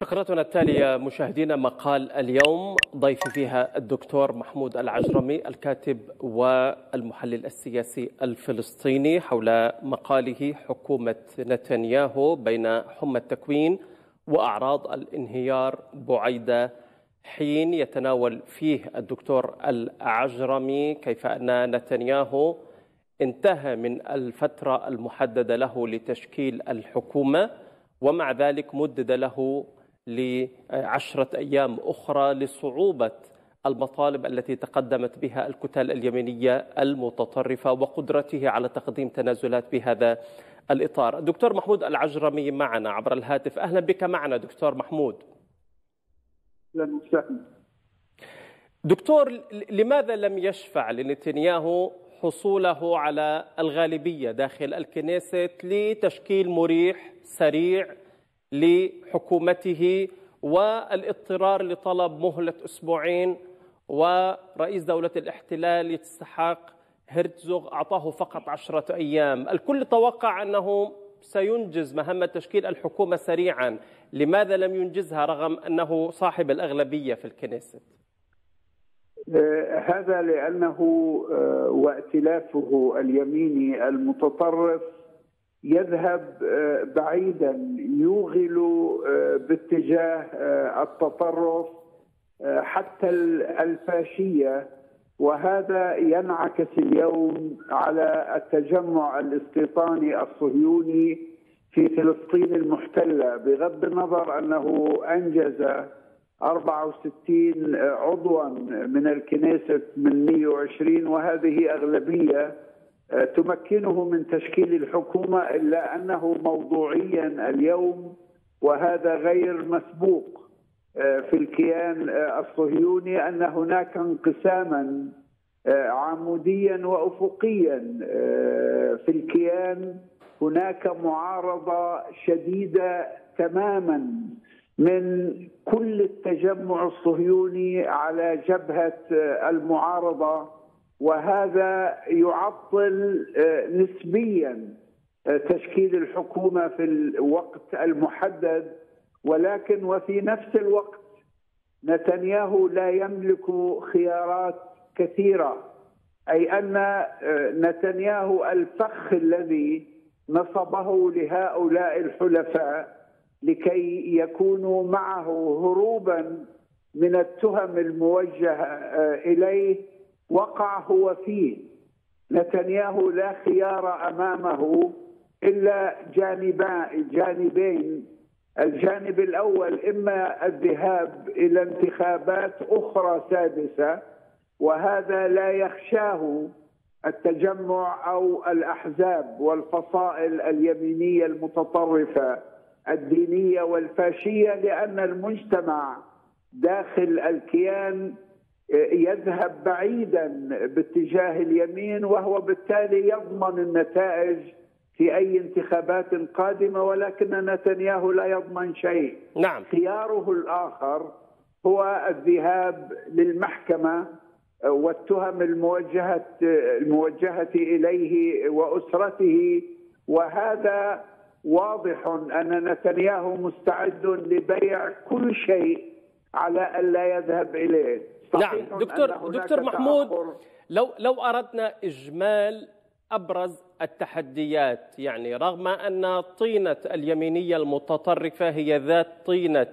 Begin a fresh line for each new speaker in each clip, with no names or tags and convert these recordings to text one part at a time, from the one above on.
فقرتنا التالية مشاهدينا مقال اليوم ضيف فيها الدكتور محمود العجرمي الكاتب والمحلل السياسي الفلسطيني حول مقاله حكومة نتنياهو بين حمى التكوين وأعراض الانهيار بعيدة حين يتناول فيه الدكتور العجرمي كيف أن نتنياهو انتهى من الفترة المحددة له لتشكيل الحكومة ومع ذلك مدد له لعشرة أيام أخرى لصعوبة المطالب التي تقدمت بها الكتل اليمينية المتطرفة وقدرته على تقديم تنازلات بهذا الإطار. الدكتور محمود العجرمي معنا عبر الهاتف. أهلا بك معنا دكتور محمود. دكتور لماذا لم يشفع لنتنياهو حصوله على الغالبية داخل الكنيست لتشكيل مريح سريع لحكومته والاضطرار لطلب مهلة أسبوعين ورئيس دولة الاحتلال يتسحاق هرتزوغ أعطاه فقط عشرة أيام. الكل توقع أنه سينجز مهمة تشكيل الحكومة سريعا. لماذا لم ينجزها رغم أنه صاحب الأغلبية في الكنيست؟
هذا لأنه وائتلافه اليميني المتطرف يذهب بعيدا يوغل باتجاه التطرف حتى الفاشية. وهذا ينعكس اليوم على التجمع الاستيطاني الصهيوني في فلسطين المحتلة. بغض النظر أنه أنجز 64 عضوا من الكنيست من 120 وهذه أغلبية تمكنه من تشكيل الحكومة إلا أنه موضوعيا اليوم وهذا غير مسبوق في الكيان الصهيوني أن هناك انقساما عموديا وافقيا في الكيان. هناك معارضة شديدة تماما من كل التجمع الصهيوني على جبهة المعارضة. وهذا يعطل نسبيا تشكيل الحكومة في الوقت المحدد. ولكن وفي نفس الوقت نتنياهو لا يملك خيارات كثيرة. أي أن نتنياهو الفخ الذي نصبه لهؤلاء الحلفاء لكي يكونوا معه هروبا من التهم الموجهة إليه وقع هو فيه. نتنياهو لا خيار أمامه إلا جانبان جانبين. الجانب الأول إما الذهاب إلى انتخابات أخرى سادسة وهذا لا يخشاه التجمع أو الأحزاب والفصائل اليمينية المتطرفة الدينية والفاشية لأن المجتمع داخل الكيان يذهب بعيدا باتجاه اليمين وهو بالتالي يضمن النتائج في أي انتخابات قادمة ولكن نتنياهو لا يضمن شيء.
نعم.
خياره الآخر هو الذهاب للمحكمة والتهم الموجهة الموجهة إليه وأسرته. وهذا واضح أن نتنياهو مستعد لبيع كل شيء على الا يذهب إليه.
نعم دكتور دكتور محمود لو لو أردنا إجمال أبرز التحديات يعني رغم أن طينة اليمينية المتطرفة هي ذات طينة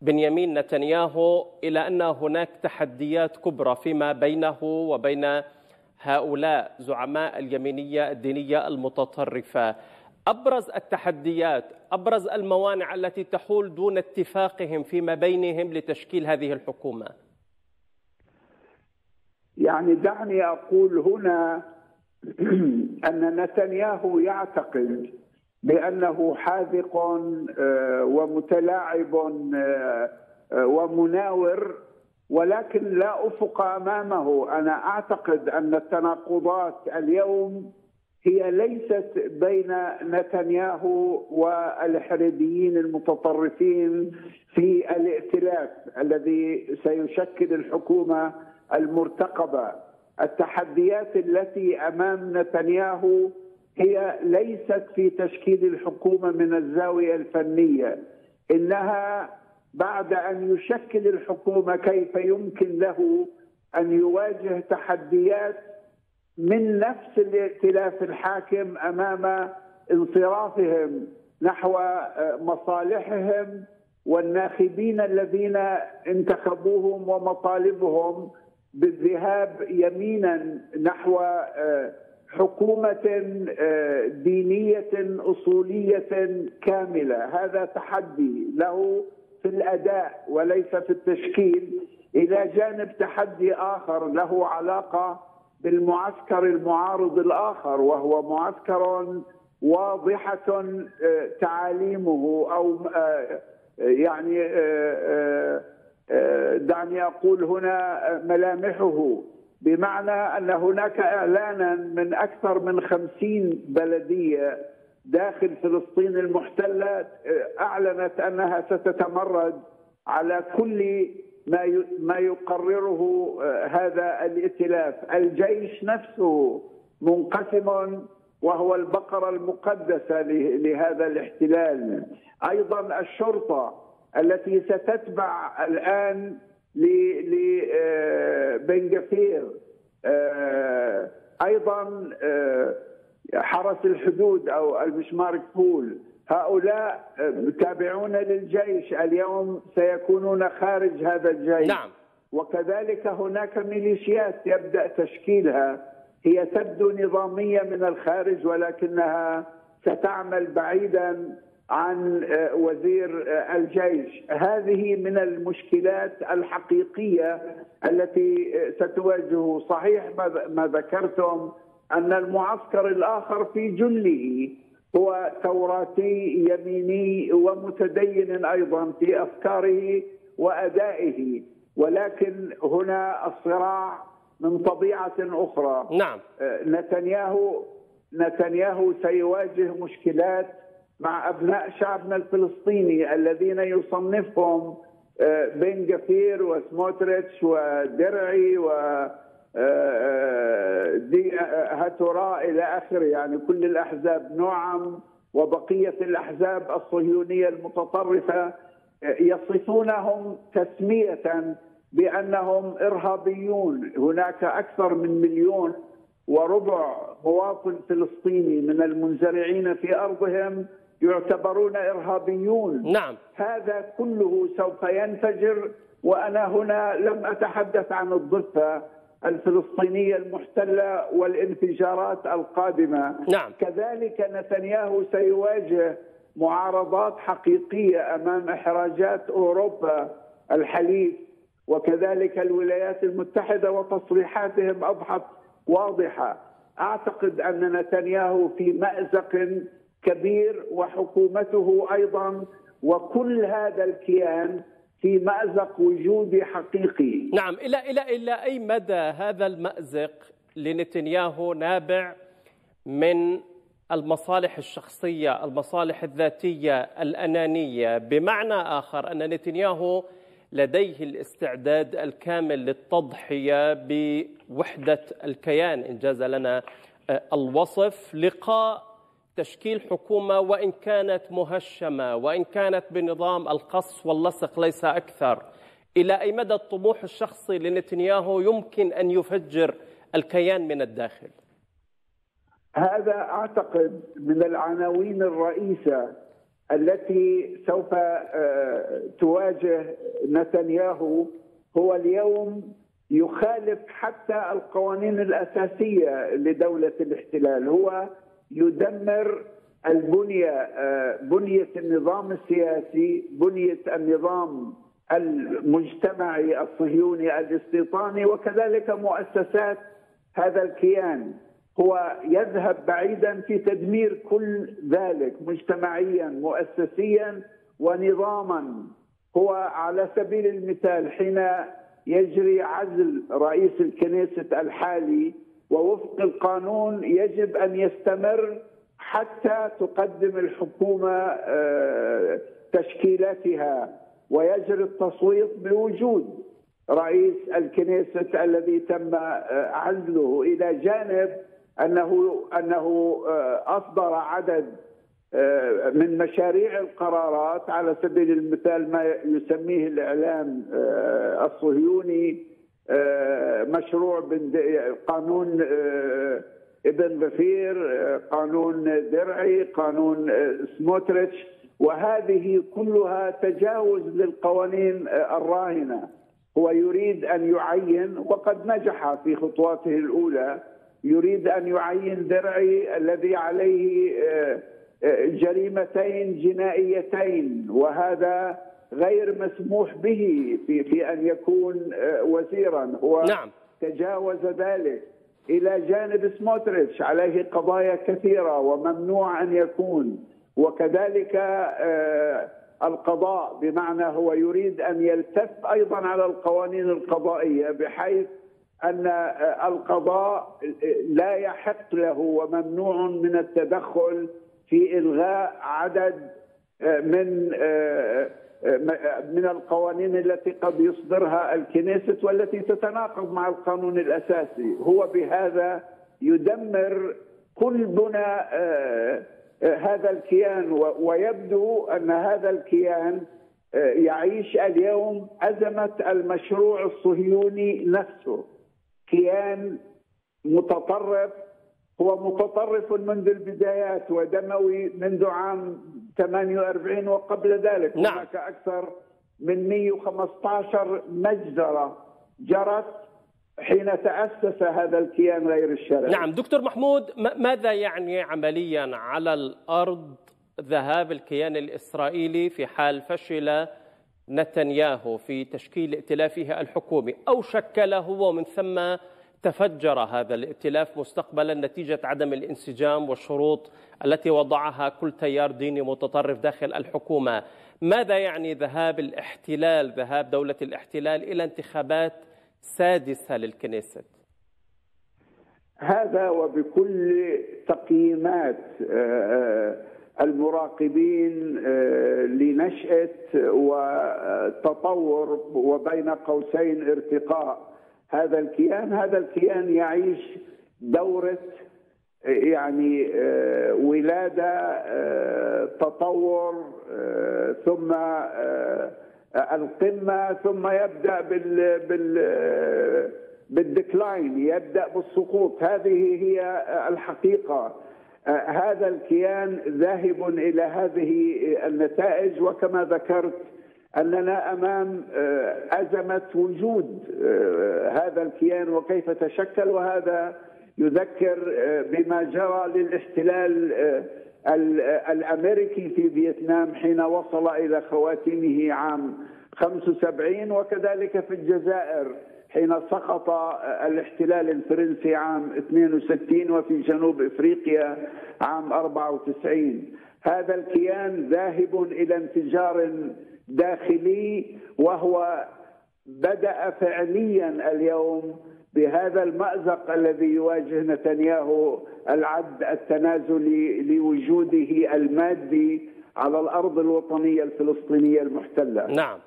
بنيامين نتنياهو إلى أن هناك تحديات كبرى فيما بينه وبين هؤلاء زعماء اليمينية الدينية المتطرفة. أبرز التحديات أبرز الموانع التي تحول دون اتفاقهم فيما بينهم لتشكيل هذه الحكومة.
يعني دعني أقول هنا أن نتنياهو يعتقد بأنه حاذق ومتلاعب ومناور ولكن لا أفق أمامه. أنا أعتقد أن التناقضات اليوم هي ليست بين نتنياهو والحريديين المتطرفين في الائتلاف الذي سيشكل الحكومة المرتقبة. التحديات التي أمام نتنياهو هي ليست في تشكيل الحكومة من الزاوية الفنية. إنها بعد أن يشكل الحكومة كيف يمكن له أن يواجه تحديات من نفس الائتلاف الحاكم أمام انصرافهم نحو مصالحهم والناخبين الذين انتخبوهم ومطالبهم. بالذهاب يمينا نحو حكومة دينية أصولية كاملة. هذا تحدي له في الأداء وليس في التشكيل. إلى جانب تحدي آخر له علاقة بالمعسكر المعارض الآخر وهو معسكر واضحة تعاليمه أو يعني دعني أقول هنا ملامحه بمعنى أن هناك إعلانا من أكثر من خمسين بلدية داخل فلسطين المحتلة أعلنت أنها ستتمرد على كل ما ما يقرره هذا الائتلاف، الجيش نفسه منقسم وهو البقرة المقدسة لهذا الاحتلال. أيضا الشرطة التي ستتبع الآن لبن جفير أيضا حرس الحدود أو المشمارك بول هؤلاء تابعون للجيش. اليوم سيكونون خارج هذا الجيش.
نعم.
وكذلك هناك ميليشيات يبدأ تشكيلها. هي تبدو نظامية من الخارج ولكنها ستعمل بعيدا عن وزير الجيش. هذه من المشكلات الحقيقية التي ستواجه. صحيح ما ذكرتم أن المعسكر الآخر في جله هو توراتي يميني ومتدين أيضا في أفكاره وأدائه. ولكن هنا الصراع من طبيعة أخرى.
نعم.
نتنياهو نتنياهو سيواجه مشكلات مع أبناء شعبنا الفلسطيني الذين يصنفهم بن جفير وسموتريتش ودرعي و دي هاتوراء إلى آخره. يعني كل الأحزاب نعم وبقية الأحزاب الصهيونية المتطرفة يصفونهم تسمية بأنهم إرهابيون. هناك أكثر من مليون وربع مواطن فلسطيني من المنزرعين في أرضهم يعتبرون إرهابيون.
نعم.
هذا كله سوف ينفجر وأنا هنا لم أتحدث عن الضفة الفلسطينية المحتلة والانفجارات القادمة.
نعم.
كذلك نتنياهو سيواجه معارضات حقيقية أمام إحراجات أوروبا الحليف وكذلك الولايات المتحدة وتصريحاتهم اضحت واضحة. أعتقد أن نتنياهو في مأزق كبير وحكومته أيضا وكل هذا الكيان في مأزق وجودي حقيقي.
نعم إلى إلى إلى أي مدى هذا المأزق لنتنياهو نابع من المصالح الشخصية، المصالح الذاتية الأنانية، بمعنى آخر أن نتنياهو لديه الاستعداد الكامل للتضحية بوحدة الكيان. ان جاز لنا الوصف. لقاء تشكيل حكومة وإن كانت مهشمة وإن كانت بنظام القص واللصق ليس أكثر. إلى أي مدى الطموح الشخصي لنتنياهو يمكن أن يفجر الكيان من الداخل؟
هذا أعتقد من العناوين الرئيسة التي سوف تواجه نتنياهو هو اليوم يخالف حتى القوانين الأساسية لدولة الاحتلال. هو يدمر البنية بنية النظام السياسي بنية النظام المجتمعي الصهيوني الاستيطاني وكذلك مؤسسات هذا الكيان. هو يذهب بعيدا في تدمير كل ذلك مجتمعيا مؤسسيا ونظاما. هو على سبيل المثال حين يجري عزل رئيس الكنيسة الحالي ووفق القانون يجب أن يستمر حتى تقدم الحكومة تشكيلاتها ويجري التصويت بوجود رئيس الكنيسة الذي تم عزله إلى جانب أنه أنه أصدر عدد من مشاريع القرارات على سبيل المثال ما يسميه الإعلام الصهيوني مشروع قانون ابن غفير قانون درعي قانون سموتريتش. وهذه كلها تجاوز للقوانين الراهنة. هو يريد أن يعين وقد نجح في خطواته الأولى يريد أن يعين درعي الذي عليه جريمتين جنائيتين. وهذا غير مسموح به في في أن يكون وزيرا. هو
نعم.
تجاوز ذلك إلى جانب سموتريتش. عليه قضايا كثيرة وممنوع أن يكون. وكذلك القضاء بمعنى هو يريد أن يلتف أيضا على القوانين القضائية بحيث أن القضاء لا يحق له وممنوع من التدخل في إلغاء عدد من من القوانين التي قد يصدرها الكنيست والتي تتناقض مع القانون الأساسي. هو بهذا يدمر كل بنى هذا الكيان ويبدو أن هذا الكيان يعيش اليوم أزمة المشروع الصهيوني نفسه. كيان متطرف هو متطرف منذ البدايات ودموي منذ عام 48 وقبل ذلك.
نعم.
هناك أكثر من 115 مجزرة جرت حين تأسس هذا الكيان غير الشرعي.
نعم. دكتور محمود ماذا يعني عمليا على الأرض ذهاب الكيان الإسرائيلي في حال فشل نتنياهو في تشكيل ائتلافه الحكومي؟ أو شكله ومن ثم تفجر هذا الائتلاف مستقبلا نتيجة عدم الانسجام والشروط التي وضعها كل تيار ديني متطرف داخل الحكومة. ماذا يعني ذهاب الاحتلال ذهاب دولة الاحتلال إلى انتخابات سادسة للكنيست؟
هذا وبكل تقييمات المراقبين لنشأة وتطور وبين قوسين ارتقاء. هذا الكيان هذا الكيان يعيش دورة يعني ولادة تطور ثم القمة ثم يبدأ بال بال بالديكلاين يبدأ بالسقوط. هذه هي الحقيقة. هذا الكيان ذاهب إلى هذه النتائج وكما ذكرت أننا أمام أزمة وجود هذا الكيان وكيف تشكل وهذا يذكر بما جرى للاحتلال الأمريكي في فيتنام حين وصل إلى خواتمه عام 75 وكذلك في الجزائر حين سقط الاحتلال الفرنسي عام 62 وفي جنوب إفريقيا عام 94 هذا الكيان ذاهب إلى انفجار داخلي وهو بدأ فعليا اليوم بهذا المأزق الذي يواجه نتنياهو العد التنازلي لوجوده المادي على الأرض الوطنية الفلسطينية المحتلة.
نعم.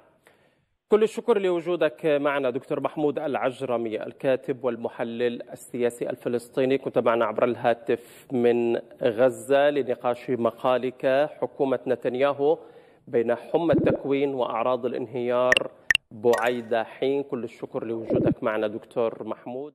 كل الشكر لوجودك معنا دكتور محمود العجرمي الكاتب والمحلل السياسي الفلسطيني. كنت معنا عبر الهاتف من غزة لنقاش مقالك حكومة نتنياهو بين حمى التكوين وأعراض الانهيار بعيدة حين. كل الشكر لوجودك معنا دكتور محمود.